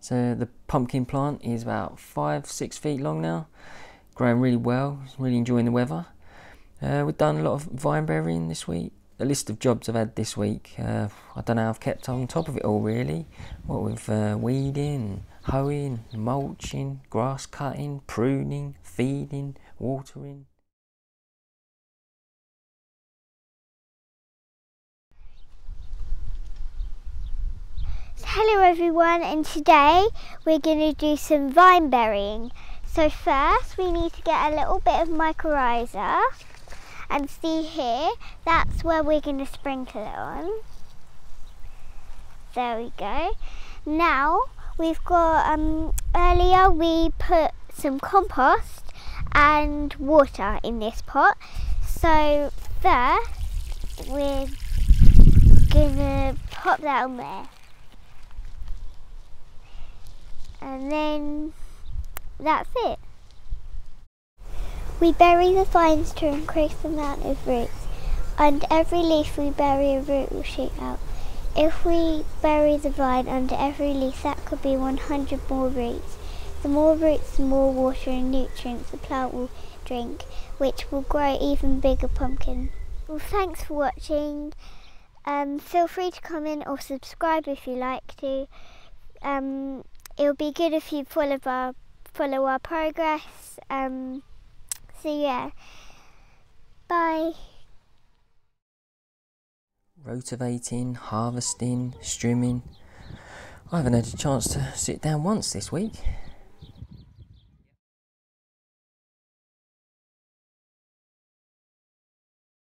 So the pumpkin plant is about five, six feet long now, growing really well, really enjoying the weather. Uh, we've done a lot of vine burying this week. The list of jobs I've had this week, uh, I don't know how I've kept on top of it all really. What with uh, weeding, hoeing, mulching, grass cutting, pruning, feeding, watering. Hello everyone and today we're going to do some vine burying. So first we need to get a little bit of mycorrhiza and see here that's where we're going to sprinkle it on. There we go. Now we've got um, earlier we put some compost and water in this pot. So first we're gonna pop that on there. And then that's it. We bury the vines to increase the amount of roots and every leaf we bury a root will shoot out. If we bury the vine under every leaf that could be 100 more roots. The more roots the more water and nutrients the plant will drink which will grow even bigger pumpkin. Well thanks for watching. Um, feel free to comment or subscribe if you like to. Um, it would be good if you follow our follow our progress. Um, so yeah, bye. Rotavating, harvesting, streaming. I haven't had a chance to sit down once this week.